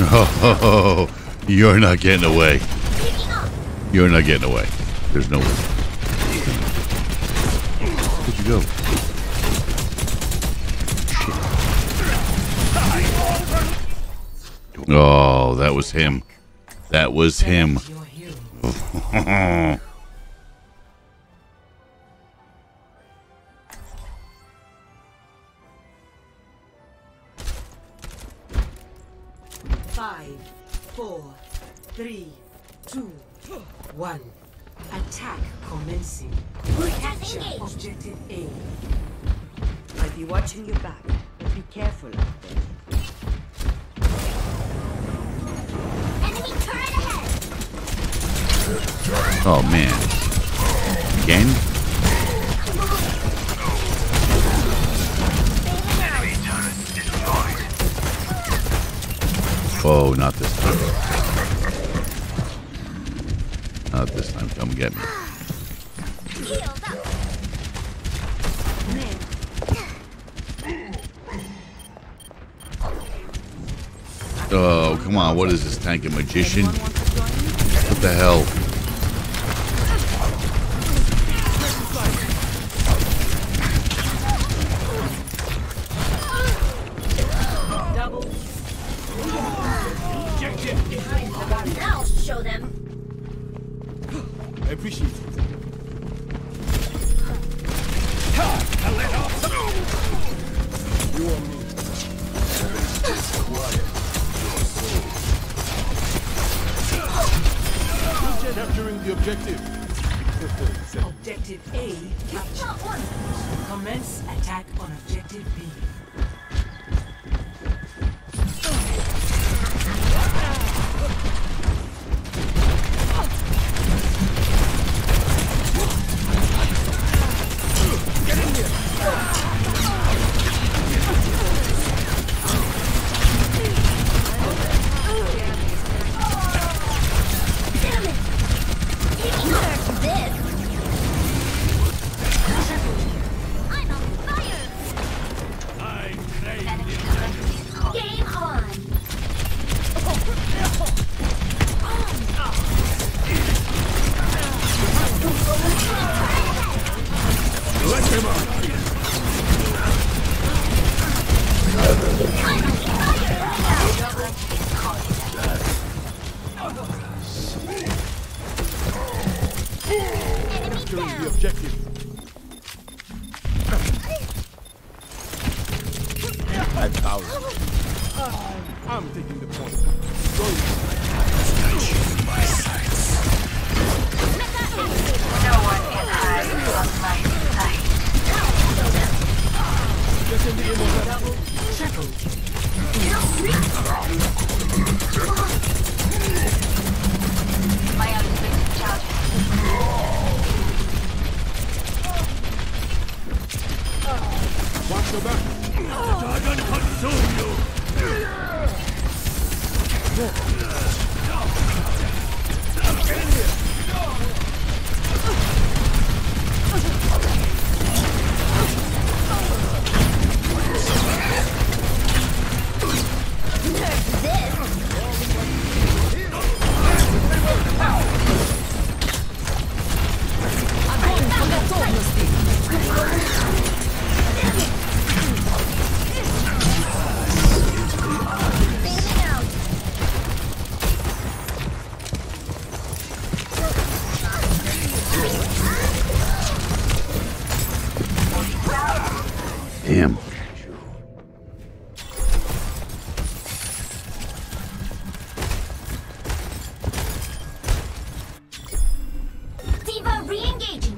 Oh, you're not getting away. You're not getting away. There's no way. Where'd you go? Shit. Oh, that was him. That was him. four, three, two, one. Attack commencing. Capture objective A. I'll be watching your back, but be careful out there. Enemy turret ahead! Oh man. Again? Oh, not this time. Not this time. Come get me. Oh, come on. What is this tank? A magician? What the hell? Appreciate it. Capturing the objective. Objective A captured. Commence attack on objective B. Capturing down! the objective. Five thousand. I'm taking the point. Go. Get in the ammo. Watch your back. him. D.Va re-engaging.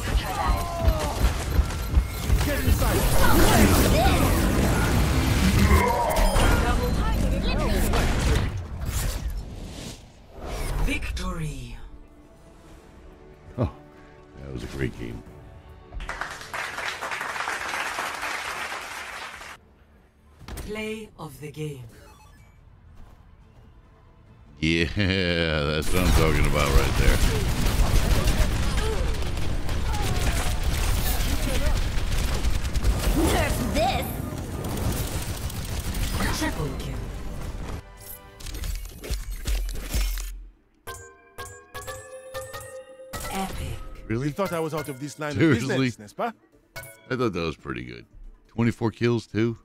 That was a great game. Play of the game. Yeah, that's what I'm talking about right there. Nerf this! Triple kill. Epic. You thought I was out of this line Seriously? of business, n'est-ce pas? I thought that was pretty good. 24 kills too.